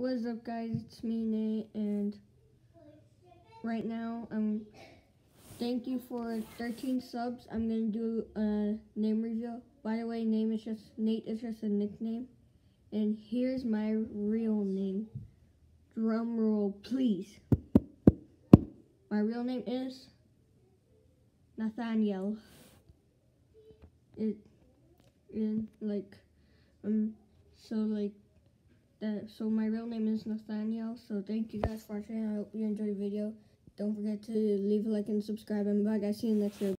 What's up, guys? It's me, Nate, and right now, um, thank you for 13 subs. I'm gonna do a name reveal. By the way, name is just Nate is just a nickname, and here's my real name. Drum roll, please. My real name is Nathaniel. It, in like, um, so like that so my real name is Nathaniel. So thank you guys for watching. I hope you enjoyed the video. Don't forget to leave a like and subscribe and bye guys. See you next video.